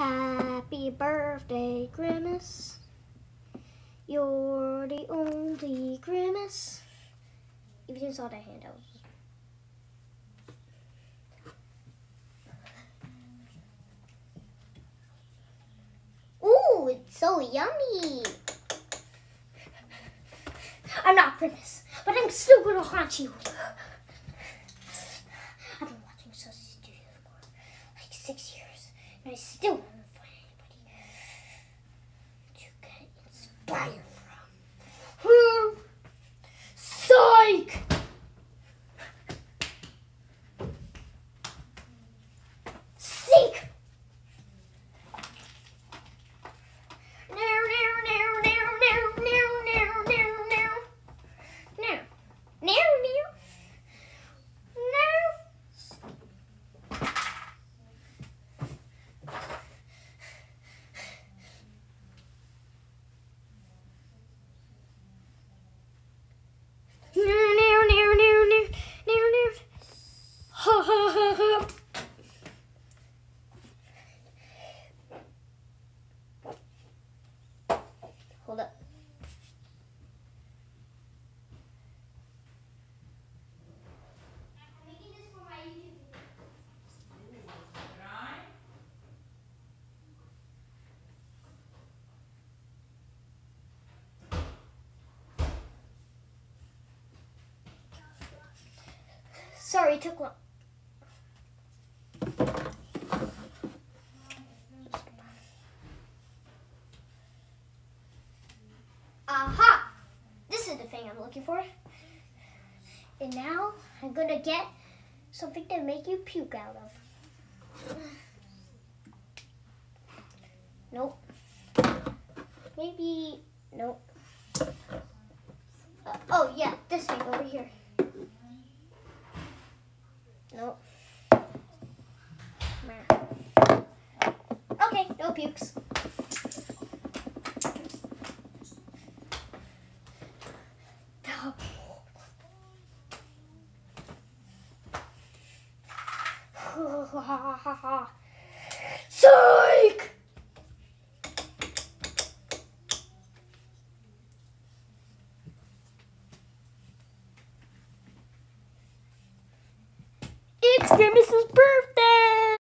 Happy birthday, Grimace. You're the only Grimace. If you saw the hand, I was just... Ooh, it's so yummy. I'm not Grimace, but I'm still gonna haunt you. Sorry, it took long. Aha! This is the thing I'm looking for. And now I'm gonna get something to make you puke out of. Nope. Maybe, nope. Uh, oh yeah, this thing over here. Nope. Meh. Pukes. Psych! It's Grimace's birthday!